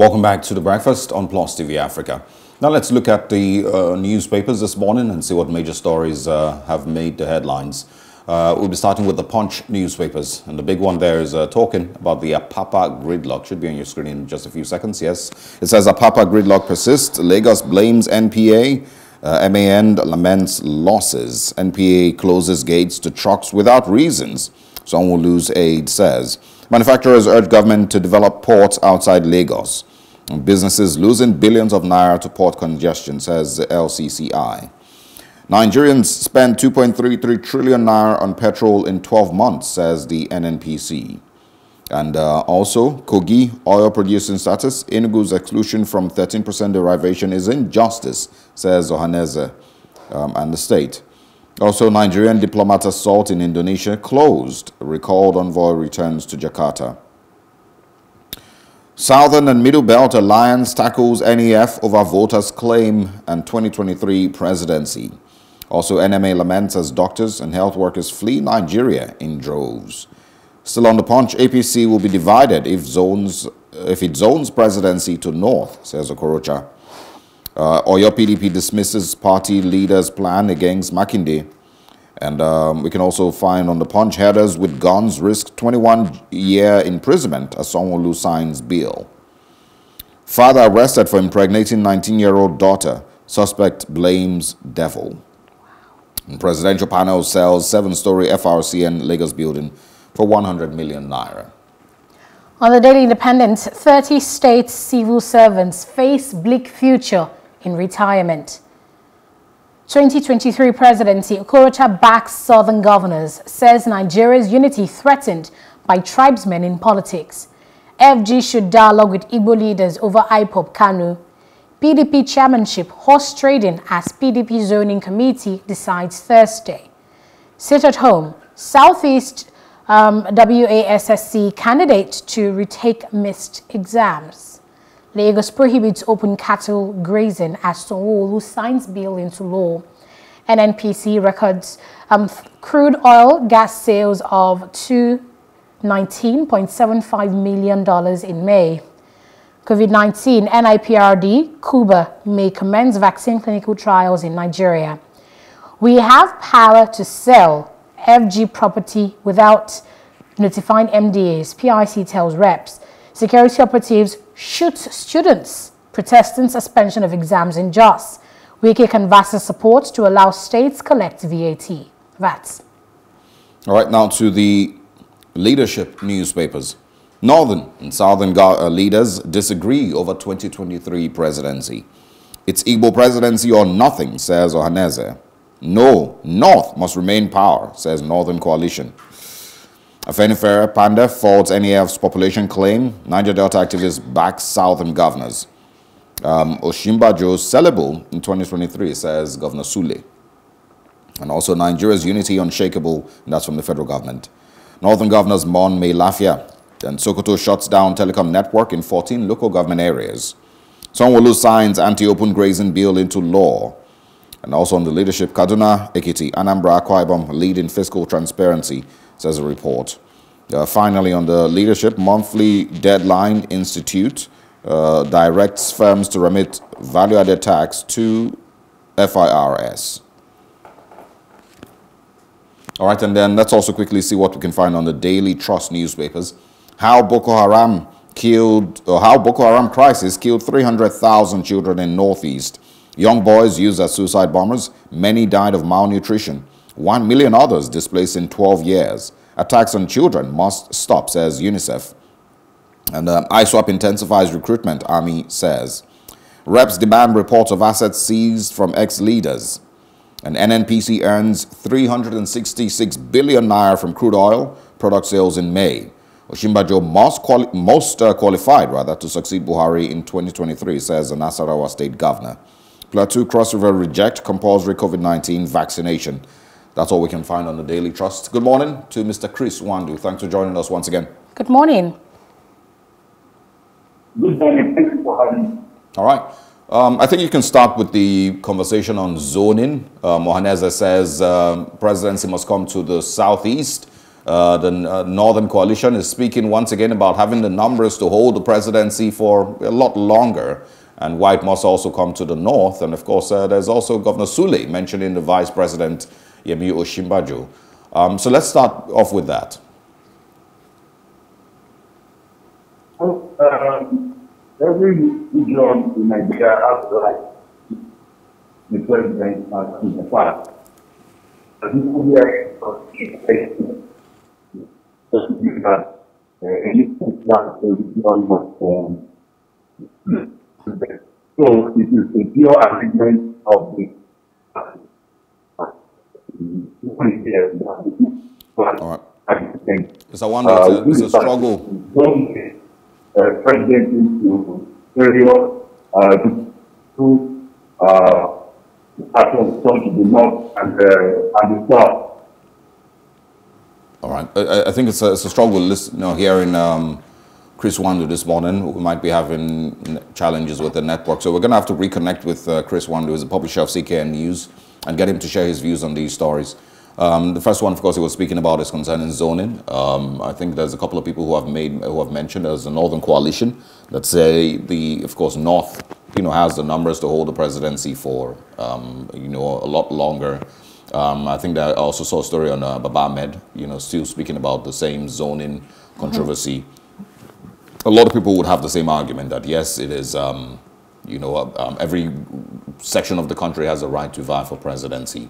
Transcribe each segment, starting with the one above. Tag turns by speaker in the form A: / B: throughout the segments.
A: Welcome back to the breakfast on Plus TV Africa. Now let's look at the uh, newspapers this morning and see what major stories uh, have made the headlines. Uh, we'll be starting with the Punch newspapers. And the big one there is uh, talking about the Apapa gridlock. Should be on your screen in just a few seconds, yes. It says Apapa gridlock persists. Lagos blames NPA. Uh, MAN laments losses. NPA closes gates to trucks without reasons. Some will lose aid, says. Manufacturers urge government to develop ports outside Lagos. Businesses losing billions of naira to port congestion, says LCCI. Nigerians spent 2.33 trillion naira on petrol in 12 months, says the NNPC. And uh, also, Kogi oil producing status, Enugu's exclusion from 13% derivation is injustice, says Ohanaeze um, and the state. Also, Nigerian diplomat assault in Indonesia closed. Recalled envoy returns to Jakarta. Southern and Middle Belt Alliance tackles NEF over voters' claim and 2023 presidency. Also, NMA laments as doctors and health workers flee Nigeria in droves. Still on the punch, APC will be divided if zones if it zones presidency to north, says Okorocha. Uh, Oyo PDP dismisses party leader's plan against Makinde. And um, we can also find on the punch headers with guns risk 21 year imprisonment as Sanwo-Olu signs bill. Father arrested for impregnating 19-year-old daughter. Suspect blames devil. And presidential panel sells seven-story FRCN Lagos building for 100 million naira.
B: On the Daily Independent, 30 state civil servants face bleak future in retirement. 2023 presidency, Okorocha backs southern governors, says Nigeria's unity threatened by tribesmen in politics. FG should dialogue with Igbo leaders over IPOB Kanu. PDP chairmanship horse trading as PDP zoning committee decides Thursday. Sit at home, Southeast um, WASSC candidate to retake missed exams. Lagos prohibits open cattle grazing as Sanwo-Olu signs bill into law. NNPC records um, crude oil gas sales of $219.75 million in May. COVID-19, NIPRD, Cuba may commence vaccine clinical trials in Nigeria. We have power to sell FG property without notifying MDAs, PIC tells reps. Security operatives shoot students protesting suspension of exams in Jos. Wike canvasses support to allow states collect VAT. VATs.
A: All right, now to the leadership newspapers. Northern and Southern uh, leaders disagree over 2023 presidency. It's Igbo presidency or nothing, says Ohanaeze. No, North must remain power, says Northern Coalition. Afenifere PANDEF faults NEF's population claim. Niger Delta activists back Southern governors. Um, Osinbajo sellable in 2023, says Governor Sule. And also Nigeria's unity unshakable, and that's from the federal government. Northern governors Mon May Lafia and Sokoto shuts down telecom network in 14 local government areas. Sanwo-Olu signs anti-open grazing bill into law. And also on the leadership, Kaduna, Ekiti, Anambra, Akwa lead in fiscal transparency says a report. Uh, finally, on the Leadership Monthly Deadline Institute uh, directs firms to remit value-added tax to FIRS. All right, and then let's also quickly see what we can find on the Daily Trust newspapers. How Boko Haram killed, or how Boko Haram crisis killed 300,000 children in Northeast. Young boys used as suicide bombers. Many died of malnutrition. 1 million others displaced in 12 years. Attacks on children must stop, says UNICEF. And um, ISWAP intensifies recruitment, Army says. Reps demand reports of assets seized from ex-leaders. And NNPC earns 366 billion naira from crude oil product sales in May. Osinbajo most, quali most uh, qualified rather to succeed Buhari in 2023, says the Nasarawa state governor. Plateau Cross River reject compulsory COVID-19 vaccination. That's all we can find on the Daily Trust. Good morning to Mr. Chris Nwandu. Thanks for joining us once again.
B: Good morning.
C: Good morning.
A: All right. Um, I think you can start with the conversation on zoning. Uh, Ohanaeze says um, presidency must come to the southeast. Uh, the uh, Northern Coalition is speaking once again about having the numbers to hold the presidency for a lot longer. And White must also come to the north. And of course, uh, there's also Governor Sule mentioning the Vice President Yemi Osinbajo. Um, so let's start off with that.
C: Um, every region in Nigeria has the right the president as in the past. But this will be a that anything that the region must um, so it is a pure agreement of the
A: All right.
C: I think
A: Mr. Nwandu,
C: uh,
A: it's a, it's a struggle.
C: Uh, president into area uh, to, uh, actual turn to the north and, uh, and the south.
A: All right. I, I think it's a, it's a struggle listen, you know, hearing um, Chris Nwandu this morning, We might be having challenges with the network. So we're going to have to reconnect with uh, Chris Nwandu, who's a publisher of CKN News, and get him to share his views on these stories. Um, the first one, of course, he was speaking about is concerning zoning. Um, I think there's a couple of people who have made, who have mentioned there's a Northern Coalition that say the, of course, North, you know, has the numbers to hold the presidency for, um, you know, a lot longer. Um, I think that I also saw a story on uh, Baba Ahmed, you know, still speaking about the same zoning controversy. A lot of people would have the same argument that yes, it is, um, you know, uh, um, every section of the country has a right to vie for presidency.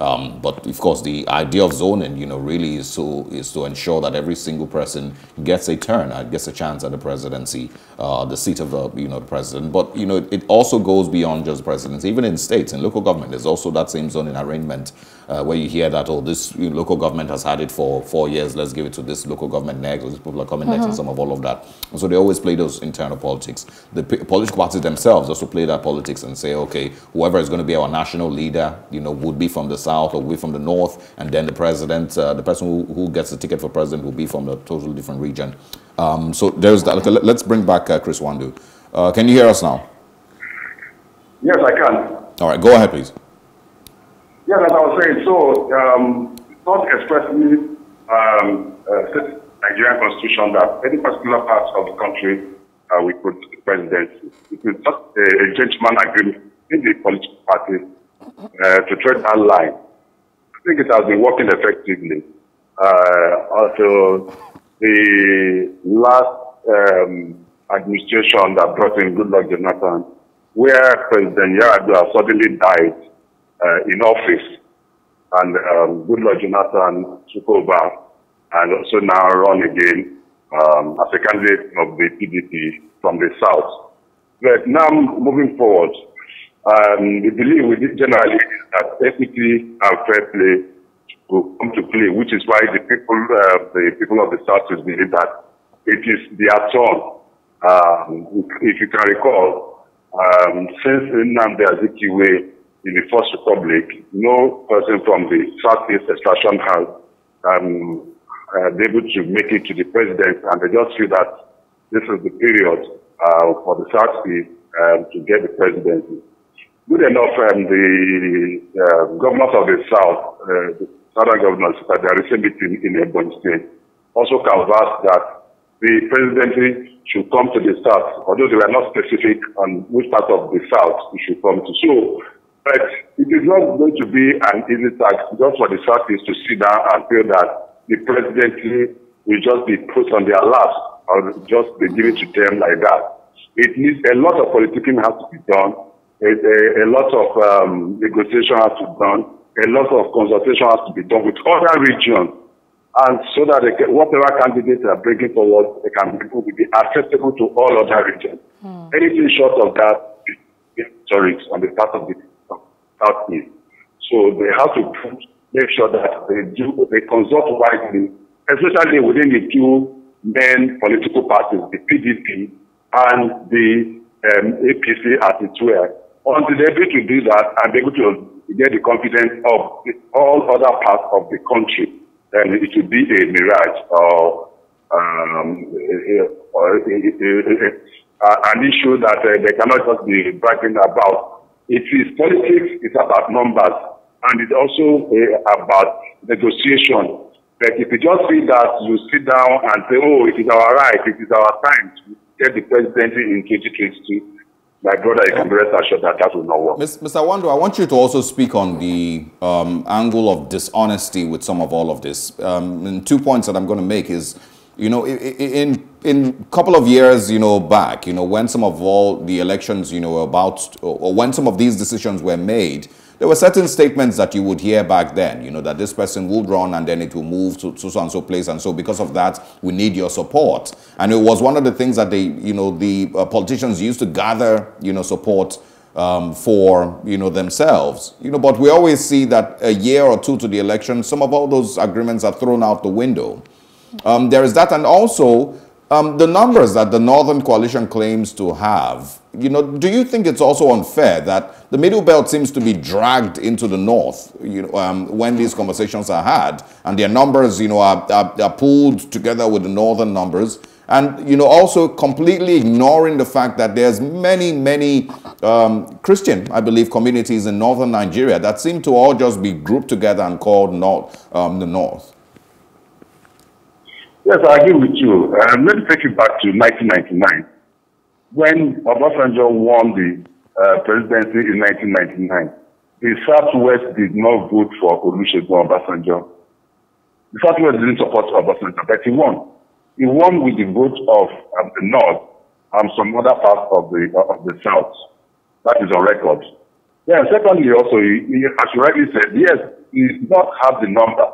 A: Um, but of course, the idea of zoning, you know, really is to is to ensure that every single person gets a turn, gets a chance at the presidency, uh, the seat of the you know the president. But you know, it also goes beyond just presidency. Even in states and local government, there's also that same zoning arrangement uh, where you hear that oh, this you know, local government has had it for four years, let's give it to this local government next, or these people are coming next, and some of all of that. And so they always play those internal politics. The p- political parties themselves also play that politics and say, okay, whoever is going to be our national leader, you know, would be from the south or be from the north, and then the president, uh, the person who, who gets the ticket for president will be from a totally different region. Um, so there's that. Okay, let- let's bring back uh, Chris Nwandu. Uh, can you hear us now?
C: Yes, I can.
A: All right, go ahead, please.
C: Yes, as I was saying, so um, not expressly um, uh, Nigerian constitution that any particular part of the country uh, we put the presidency. It is just a, a gentleman agreement in the political party uh, to tread that line. I think it has been working effectively. Uh, also, the last um, administration that brought in Goodluck Jonathan, where President Yar'Adua suddenly died uh, in office, and um, Goodluck Jonathan took over and also now run again um, as a candidate of the PDP from the south. But now moving forward, um, we believe we did generally is that equity and fair play will come to play, which is why the people, uh, the people of the south will believe that it is their turn. Um, if you can recall, um, since Nnamdi Azikiwe in the First Republic, no person from the Southeast extraction has um, uh, been able to make it to the president, and they just feel that this is the period uh, for the Southeast um, to get the presidency. Good enough, um, the uh, governors of the South, uh, the Southern governors at their recent meeting in Ebonyi State, also canvassed that the presidency should come to the South, although they were not specific on which part of the South it should come to. So, but it is not going to be an easy task just for the Southeast to sit down and feel that the presidency will just be put on their laps or just be given to them like that. It needs a lot of politicking has to be done. A, a, a lot of um, negotiation has to be done. A lot of consultation has to be done with other regions. And so that they can, whatever candidates are bringing forward, they can be, will be acceptable to all other regions. Anything short of that is historic on the part of the Southeast. So they have to make sure that they do, they consult widely, especially within the two main political parties, the PDP and the um, APC as it were. Until they're able to do that and be able to get the confidence of all other parts of the country, then it will be a mirage or um, an issue that uh, they cannot just be bragging about. It is politics, it's about numbers, and it's also uh, about negotiation. But if you just see that, you sit down and say, oh, it is our right, it is our time to get the presidency in 2022. My brother, you can be rest assured that that will not work.
A: Mr. Nwandu, I want you to also speak on the um, angle of dishonesty with some of all of this. Um, and two points that I'm going to make is, you know, in in a couple of years, you know, back, you know, when some of all the elections, you know, were about, or when some of these decisions were made, there were certain statements that you would hear back then, you know, that this person will run and then it will move to, to so and so place. And so because of that, we need your support. And it was one of the things that they, you know, the uh, politicians used to gather, you know, support um, for, you know, themselves. You know, but we always see that a year or two to the election, some of all those agreements are thrown out the window. Um, there is that. And also, um, the numbers that the Northern Coalition claims to have, you know, do you think it's also unfair that the Middle Belt seems to be dragged into the North, you know, um, when these conversations are had, and their numbers, you know, are, are, are pulled together with the Northern numbers, and you know, also completely ignoring the fact that there's many, many um, Christian, I believe, communities in Northern Nigeria that seem to all just be grouped together and called um, the North.
C: Yes, I agree with you. Um, let me take you back to 1999. When Obasanjo won the uh, presidency in 1999, the Southwest did not vote for Olusegun Obasanjo. The Southwest didn't support Obasanjo, but he won. He won with the vote of um, the North and some other parts of the uh, of the South. That is on record. Yeah, secondly, also, he, he, as you rightly said, yes, he did not have the number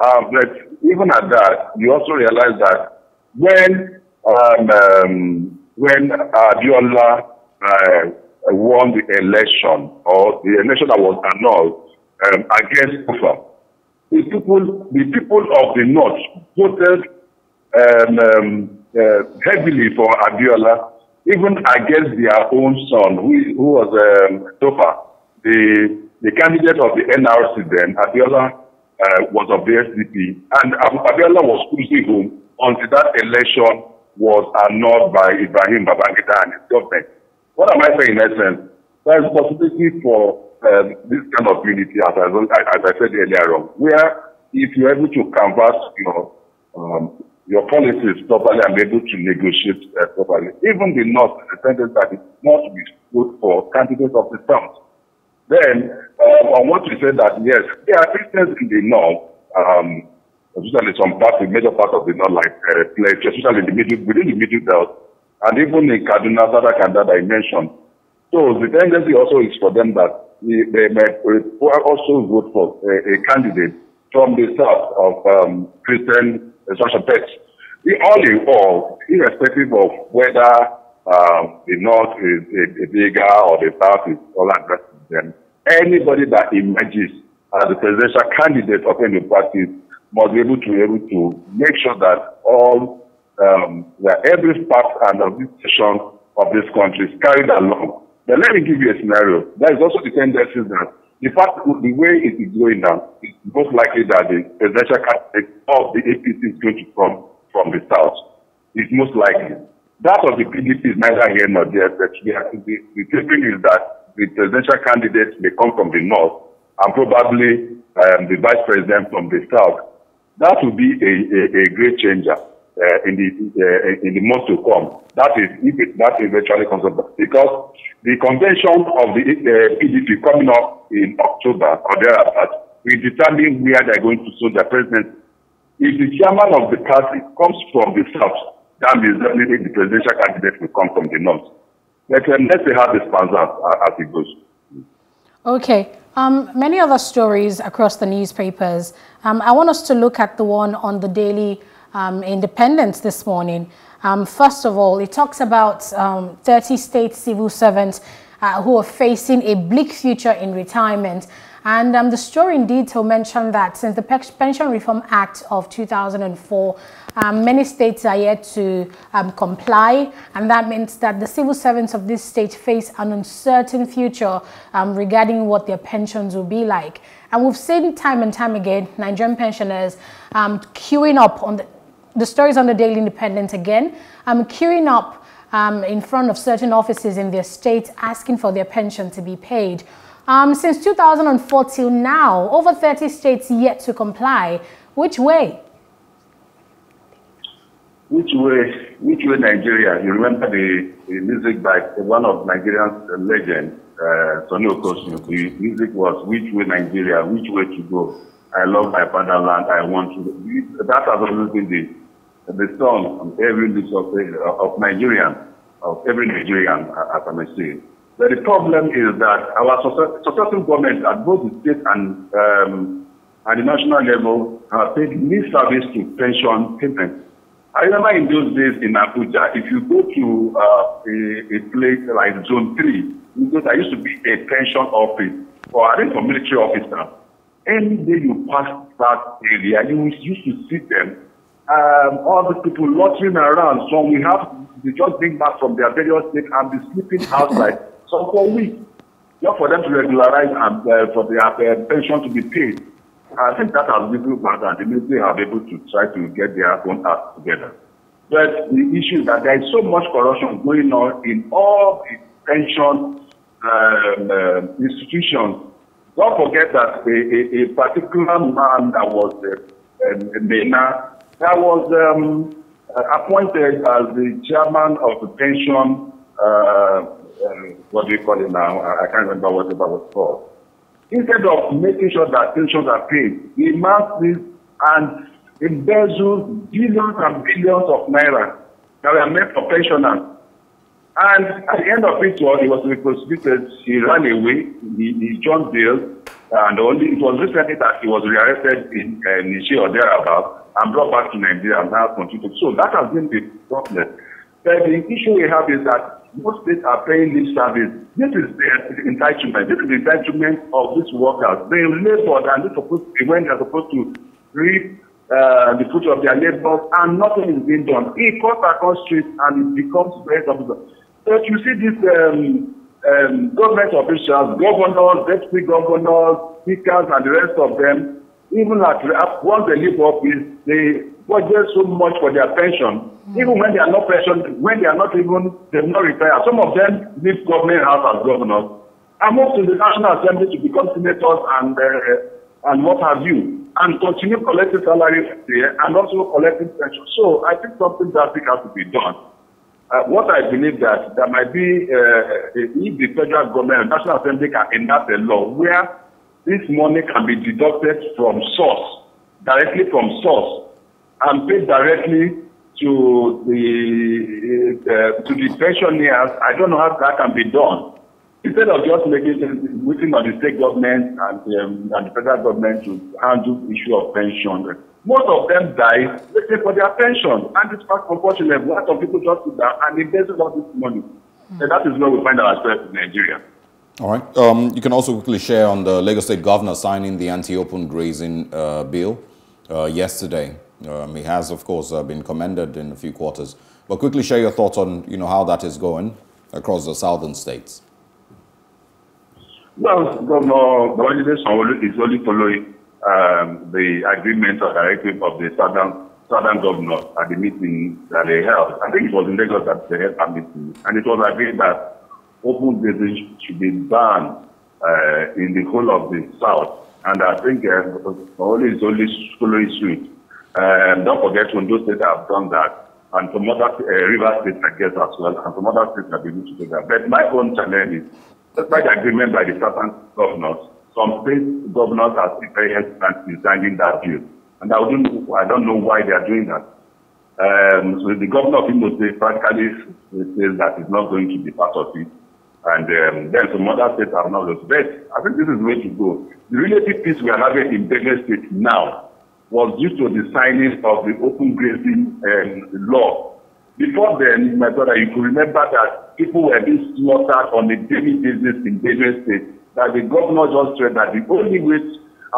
C: uh, but even at that, you also realize that when um, um, when Abiola uh, won the election or the election that was annulled um, against Tofa, the people the people of the north voted um, um, uh, heavily for Abiola, even against their own son, who, who was um, Tofa, the the candidate of the NRC then, Abiola uh, was of the SDP, and Abu Abiola was cruising home until that election was annulled by Ibrahim Babangida and his government. What am I saying in essence? There is possibility for um, this kind of unity, as I, as I said earlier on, where if you're able to canvass your um, your policies properly and be able to negotiate uh, properly, even the North, the tendency that it not be good for candidates of the South. Then, uh, I want to say that, yes, there are Christians in the north, um, especially some parts, the major part of the north, like uh, place, especially in the middle, within the middle belt, and even in Kaduna, Sada Kanda, I mentioned. So the tendency also is for them that they may also vote for a, a candidate from the south of um, Christian social text. The all in all, irrespective of whether um, the north is a, a bigger or the south is all aggressive, Anybody that emerges as a presidential candidate of any party must be able to be able to make sure that all um, that every part and this of this country is carried along. But let me give you a scenario. There is also the tendency that the fact the way it is going now, it's most likely that the presidential candidate of the APC is going to come from the south. It's most likely. That of the PDP is neither here nor there, but the, the, the thing is that the presidential candidate may come from the north and probably um, the vice president from the south. That will be a, a, a great changer uh, in the uh, in the months to come. That is if it, that eventually comes because the convention of the uh, PDP coming up in October or thereafter will determine where they are going to sow their president. If the chairman of the party comes from the south, that means definitely the presidential candidate will come from the north. Um, let's see how this pans out uh, as it goes.
B: Okay. Um, many other stories across the newspapers. Um, I want us to look at the one on the Daily um, Independence this morning. Um, first of all, it talks about um, 30 state civil servants uh, who are facing a bleak future in retirement. And um, the story in detail mentioned that since the Pension Reform Act of 2004, um, many states are yet to um, comply, and that means that the civil servants of this state face an uncertain future um, regarding what their pensions will be like. And we've seen time and time again Nigerian pensioners um, queuing up on the, the stories on the Daily Independent again, um, queuing up um, in front of certain offices in their state asking for their pension to be paid. Since 2004 till now, over 30 states yet to comply Which way?
C: Which way? Which way Nigeria? You remember the, the music by one of Nigerian's legends, uh, Sonny Okosun. The music was "Which way Nigeria? Which way to go?" I love my fatherland. I want to. That has always been the the song on every lips of, of Nigerian, of every Nigerian, as I may say. But the problem is that our successive governments at both the state and um, at the national level have paid least service to pension payments. I remember in those days in Abuja, if you go to uh, a, a place like Zone 3, because I used to be a pension office, or I think for military officer, any day you pass that area, you used to see them, um, all the people loitering around. So we have, they just bring back from their various states and be sleeping outside. So for weeks, just for them to regularize and uh, for their uh, pension to be paid. I think that has bad and the military have able to try to get their own act together. But the issue is that there is so much corruption going on in all the pension um, uh, institutions. Don't forget that a, a, a particular man that was uh, um, Maina, that was um, appointed as the chairman of the pension uh, um, what do you call it now? I, I can't remember what it was called. Instead of making sure that pensions are paid, he this and embezzled billions and billions of naira that were meant for pensioners. And at the end of it all, he was prosecuted. He ran away. He, he joined bail. And only it was recently that he was rearrested in uh, Nishi or thereabouts and brought back to Nigeria and now continued. So that has been the problem. But the issue we have is that most states are paying lip service. This is the entitlement. This is the entitlement of these workers. They labor and they're supposed to, when they're supposed to reap uh, the fruit of their labor and nothing is being done. It cuts across streets and it becomes very difficult. But you see these um, um, government officials, governors, deputy governors, speakers, and the rest of them, even at once they leave office, they budget so much for their pension Mm. Even when they are not pensioned, when they are not even, they've not retired. Some of them leave government house as governors and move to the National Assembly to become senators and uh, and what have you, and continue collecting salary there and also collecting pension. So I think something drastic has to be done. Uh, what I believe that there might be, uh, if the federal government and National Assembly can enact a law where this money can be deducted from source, directly from source, and paid directly to the uh, to the pensioners, I don't know how that can be done. Instead of just making waiting on the state government and, um, and the federal government to handle the issue of pension, most of them die waiting for their pension. And it's quite unfortunate. A lot of people just do that and invest all this money. Mm. And that is where we find ourselves in Nigeria.
A: All right. Um, you can also quickly share on the Lagos State Governor signing the anti-open grazing uh, bill uh, yesterday. Um, he has, of course, uh, been commended in a few quarters. But quickly share your thoughts on, you know, how that is going across the southern states.
C: Well, Governor Babajide is only following um, the agreement or directive of the southern southern governors at the meeting that they held. I think it was in Lagos that they held a meeting, and it was agreed that open grazing should be banned uh, in the whole of the south. And I think uh, only is only following suit. Um, don't forget, Ondo State have done that, and some other uh, river states, I guess, as well, and some other states have been able to do that. But my own challenge is, despite agreement by the southern governors, some state governors are still very hesitant in signing that bill. And I don't, I don't know why they are doing that. Um, so the governor of Imo State practically says that it's not going to be part of it. And um, then some other states are not. But I think this is the way to go. The relative peace we are having in Benue State now was due to the signing of the open grazing um, law. Before then, my brother, you could remember that people were being slaughtered on a daily basis in Benue State. That the governor just said that the only way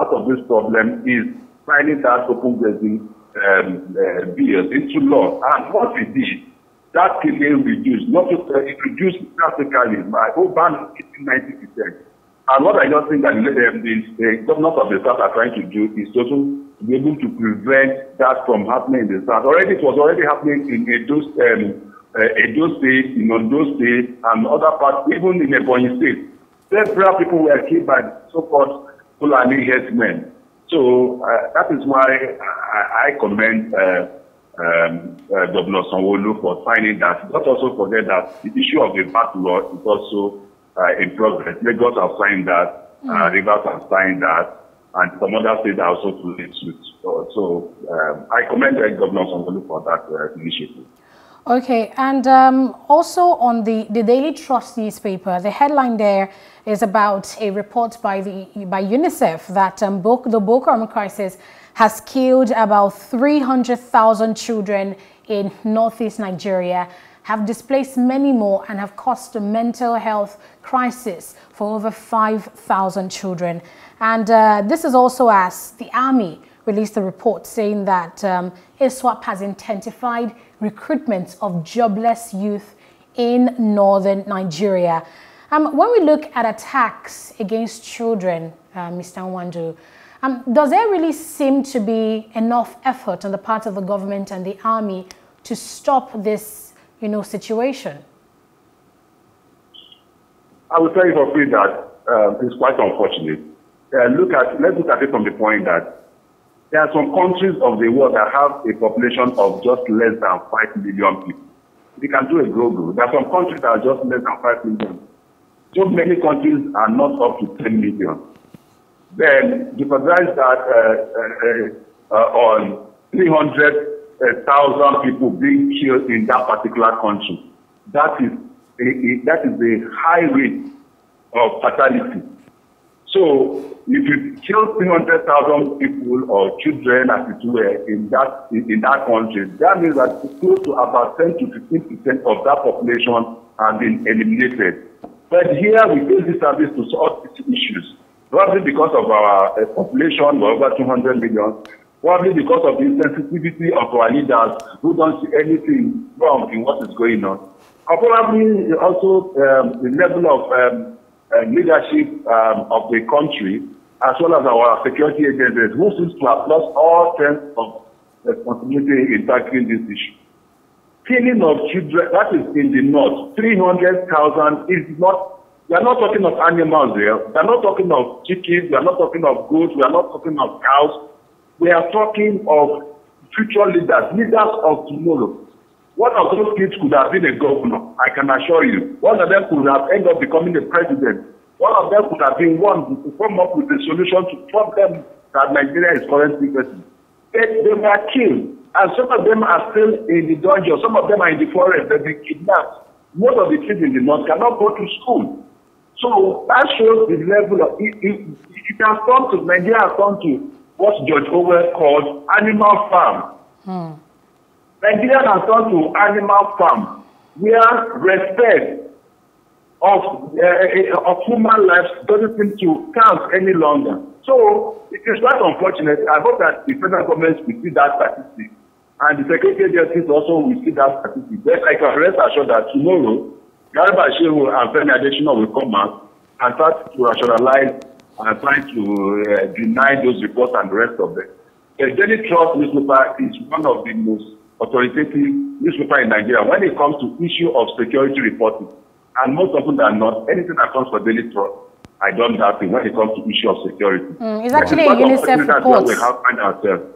C: out of this problem is signing that open grazing um, uh, bill into law. And what he did, that killing reduced, not just uh, it reduced drastically by over 90 percent. And what I just that um, the, the governors of the South are trying to do is to be able to prevent that from happening in the south. Already, it was already happening in Edo, um, uh, Edo State, in Ondo State, and other parts, even in Ebonyi State. Several people were killed by so-called Fulani herdsmen. So uh, that is why I, I commend uh, um, uh, Governor Sanwo-Olu for signing that. Not also forget that the issue of the VAT law is also uh, in progress. Lagos have signed that, mm. uh, Rivers have signed that, and some other states are also to it. So, so um, I commend Governor Sanwo-Olu for that uh, initiative.
B: Okay, and um, also on the, the Daily Trust newspaper, the headline there is about a report by the by UNICEF that um, the Boko Haram crisis has killed about 300,000 children in northeast Nigeria, have displaced many more, and have caused a mental health crisis for over 5,000 children. And uh, this is also as the army released a report saying that um, ISWAP has intensified recruitment of jobless youth in northern Nigeria. Um, when we look at attacks against children, uh, Mr. Nwandu, um, does there really seem to be enough effort on the part of the government and the army to stop this, you know, situation?
C: I will tell you for free that uh, it's quite unfortunate. Uh, look at, let's look at it from the point that there are some countries of the world that have a population of just less than 5 million people. They can do a global. There are some countries that are just less than 5 million. So many countries are not up to 10 million. Then you that uh, uh, uh, uh on 300 a thousand people being killed in that particular country. That is a, a, that is a high rate of fatality. So if you kill 300,000 people or children, as it were, in that in, in that country, that means that close to about 10 to 15 percent of that population have been eliminated. But here we pay this service to solve these issues, probably because of our uh, population, we're over 200 million. Probably because of the insensitivity of our leaders who don't see anything wrong in what is going on. Or probably also um, the level of um, uh, leadership um, of the country, as well as our security agencies, who seems to have lost all sense of responsibility in tackling this issue. Killing of children, that is in the north, 300,000 is not We are not talking of animals here. We are not talking of chickens. We are not talking of goats. We are not talking of cows. We are talking of future leaders, leaders of tomorrow. One of those kids could have been a governor, I can assure you. One of them could have ended up becoming a president. One of them could have been one to come up with a solution to problem that Nigeria is currently facing. They, they were killed, and some of them are still in the dungeon. Some of them are in the forest. They've been kidnapped. Most of the kids in the north cannot go to school. So that shows the level of it, it, it has come to Nigeria has come to what George Orwell called animal farm. Hmm. Nigeria has come to animal farm where respect of uh, of human lives doesn't seem to count any longer. So it is quite unfortunate. I hope that the federal government will see that statistic and the Secretary of Justice also will see that statistic. But I can rest assured that tomorrow Garba Shehu and Femi Adesina will come out and start to rationalize and try to uh, deny those reports and the rest of them. The Daily Trust newspaper is one of the most authoritative newspaper in Nigeria when it comes to issue of security reporting. And most often than not, anything that comes for Daily Trust, I don't doubt it when it comes to issue of security.
B: Mm, it's actually a UNICEF report. We have find ourselves.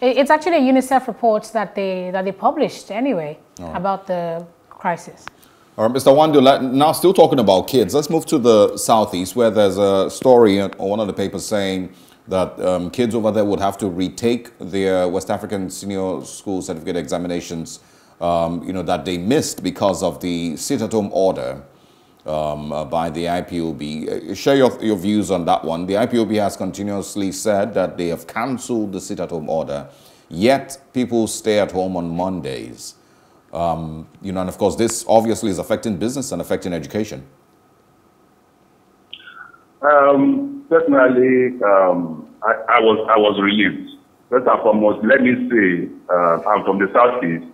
B: It's actually a UNICEF report that they that they published anyway oh. about the crisis.
A: All right, Mr. Nwandu, now still talking about kids, let's move to the southeast where there's a story on one of the papers saying that um, kids over there would have to retake their West African Senior School Certificate examinations, um, you know, that they missed because of the sit-at-home order um, uh, by the IPOB. Uh, share your, your views on that one. The IPOB has continuously said that they have cancelled the sit-at-home order, yet people stay at home on Mondays. Um, you know, and of course, this obviously is affecting business and affecting education.
C: Um, personally, um, I, I, was I was relieved. First and foremost, let me say uh, I'm from the southeast,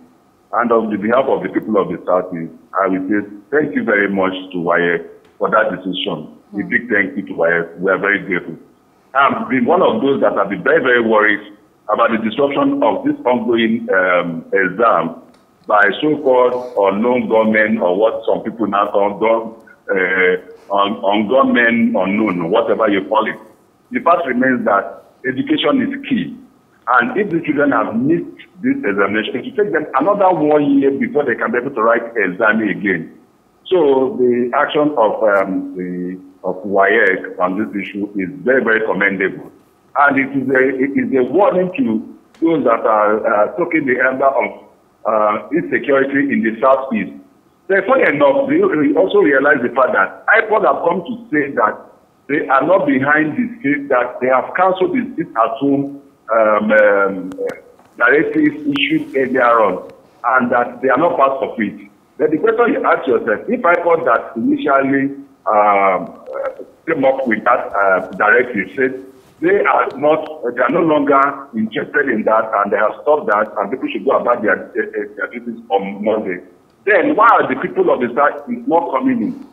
C: and on the behalf of the people of the southeast, I will say thank you very much to WAEC for that decision. Mm. A big thank you to WAEC. We are very grateful. I've been one of those that have been very very worried about the disruption of this ongoing um, exam by so-called unknown gunmen or what some people now call gun, uh, on, unknown, whatever you call it. The fact remains that education is key. And if the children have missed this examination, it will take them another one year before they can be able to write exam again. So the action of um, the of WAEC on this issue is very, very commendable. And it is a, it is a warning to those that are uh, the ember of uh, insecurity in the southeast. So funny enough, they also realize the fact that IPOB have come to say that they are not behind this case, that they have cancelled the sit at home um, um, directives issued earlier on, and that they are not part of it. Then the question you ask yourself, if IPOB that initially um, uh, came up with that uh, directive, said they are not, they are no longer interested in that and they have stopped that and people should go about their, their duties on Monday. Then why are the people of the side not coming in?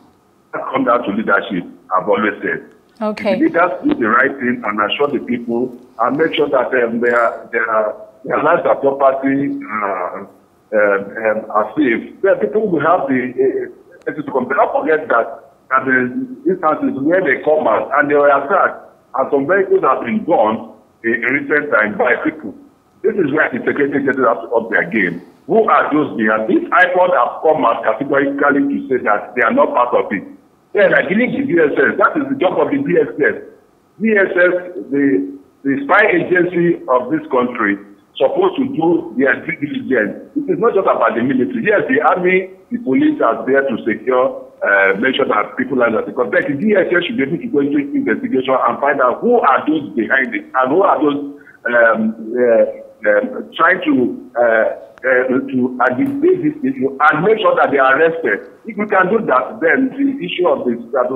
C: Come down to leadership, I've always said.
B: Okay.
C: The leaders do the right thing and assure the people and make sure that um, their, their, their lives and property uh, um, um, are safe. Then people will have the uh, to compare. Don't forget that, that the instances where they come out and they were attacked and some vehicles have been burned in, in recent times by people. This is where the security agencies have to up their game. Who are those behind? This IPOD have come out categorically to say that they are not part of it. Yeah, like giving the DSS, that is the job of the DSS. DSS, the, the spy agency of this country, supposed to do their due diligence. It is not just about the military. Yes, the army, the police are there to secure, uh, make sure that people are not. Because the DSS should be able to go into investigation and find out who are those behind it and who are those um, uh, um, trying to uh, uh, to agitate this issue and make sure that they are arrested. If we can do that, then the issue of this, uh,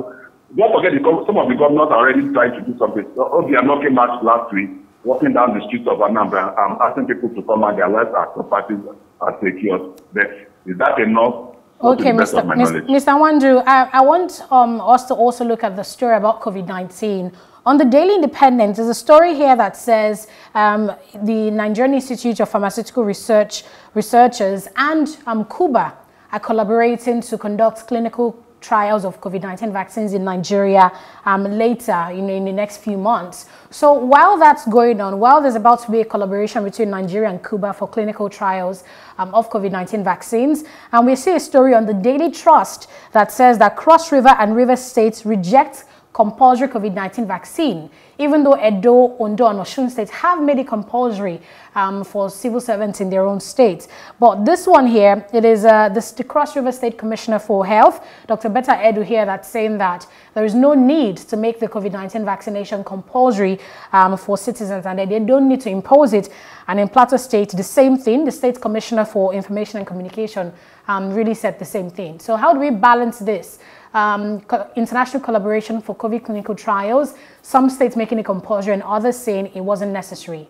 C: don't forget the, some of the governors are already trying to do something. Oh, they are knocking march last week, walking down the streets of Anambra, um, asking people to come and their lives and properties are secured. But is that enough?
B: Okay, Mr. Mr. Nwandu, I, I want um, us to also look at the story about COVID-19. On the Daily Independent, there's a story here that says um, the Nigerian Institute of Pharmaceutical Research researchers and um, Cuba are collaborating to conduct clinical trials of COVID-19 vaccines in Nigeria um, later, you know, in the next few months. So while that's going on, while there's about to be a collaboration between Nigeria and Cuba for clinical trials um, of COVID-19 vaccines, and we see a story on the Daily Trust that says that Cross River and River States reject compulsory COVID-19 vaccine, even though Edo, Ondo, and Osun states have made it compulsory um, for civil servants in their own states. But this one here, it is uh, the Cross River State Commissioner for Health, Dr. Betta Edu here, that's saying that there is no need to make the COVID-19 vaccination compulsory um, for citizens and they don't need to impose it. And in Plateau State, the same thing, the State Commissioner for Information and Communication um, really said the same thing. So how do we balance this? Um, co international collaboration for COVID clinical trials, some states making it compulsory and others saying it wasn't necessary?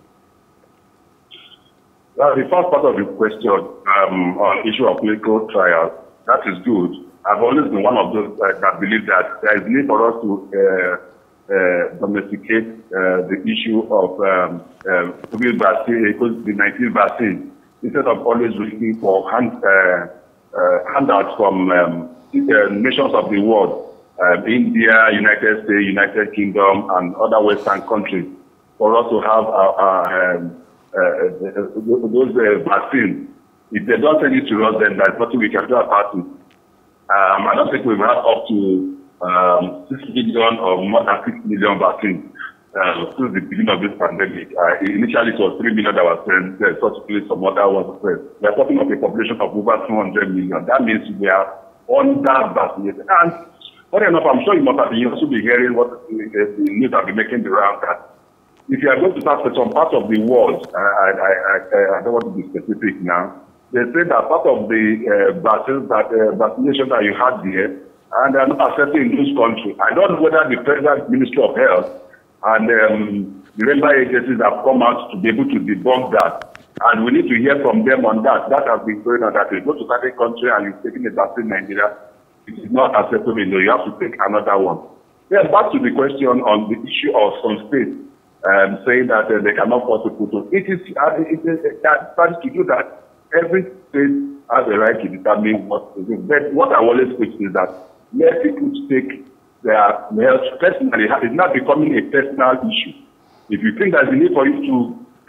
C: Well, the first part of the question um, on issue of clinical trials, that is good. I've always been one of those uh, that believe that there is need for us to uh, uh, domesticate uh, the issue of um, uh, COVID vaccine, COVID-19 vaccine, instead of always looking for hand, uh, handouts from um, uh, nations of the world, um, India, United States, United Kingdom, and other Western countries, for us to have um, uh, uh those uh, vaccines. If they don't send it to us, then there's nothing we can do about it. Um, I don't think we've had up to um, 6 million or more than 6 million vaccines uh, since the beginning of this pandemic. Uh, initially, it was 3 million that was sent, uh, subsequently some other ones sent. We are talking of a population of over 200 million. That means we are under vaccinated. And funny enough, I'm sure you must have been also be hearing what the, news have been making the round that if you are going to start with some parts of the world, I, I, I, I don't want to be specific now, they say that part of the uh, vaccines that uh, vaccination that you had there, and they are not accepting in those countries. I don't know whether the President Ministry of Health and um, the member agencies have come out to be able to debunk that. And we need to hear from them on that. That has been going on that you go to certain country and you're taking a vaccine in Nigeria, it is not acceptable. No, you have to take another one. Then back to the question on the issue of some states um, saying that uh, they cannot force people to. It is uh, it is uh, that to do that. Every state has the right to determine what to do. But what I always preach is that let people take their health personally. It's not becoming a personal issue If you think there's a need for you to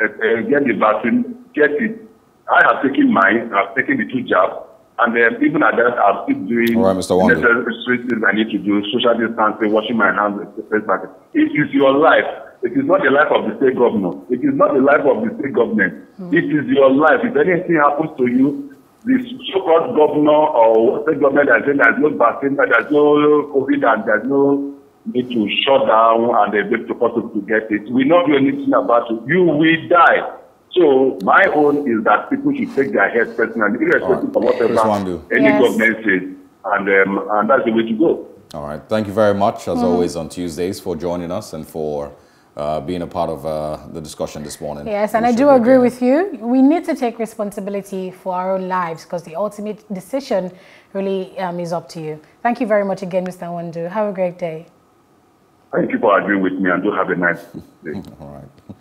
C: uh, uh, get the vaccine, get it. I have taken mine. I've taken the two jabs. And then even at that, I'm still doing
A: All right, Mr.
C: Necessary things I need to do, social distancing, washing my hands, face mask. It is your life. It is not the life of the state governor. It is not the life of the state government. It is your life. If anything happens to you, the so-called governor or state government that saying there's no vaccine, there's no COVID, and there's no need to shut down and they're supposed to get it. We not do anything about it. You will die. So my own is that people should take their health personally, irrespective of whatever any
B: Yes.
C: government says, and um, and that's the way to go.
A: All right. Thank you very much, as always, on Tuesdays for joining us and for uh, being a part of uh, the discussion this morning.
B: Yes, and I do
A: you a good
B: agree
A: day.
B: with you. We need to take responsibility for our own lives because the ultimate decision really um, is up to you. Thank you very much again, Mr. Nwandu. Have a great day.
C: Thank you for agreeing with me and do have a nice day.
A: All right.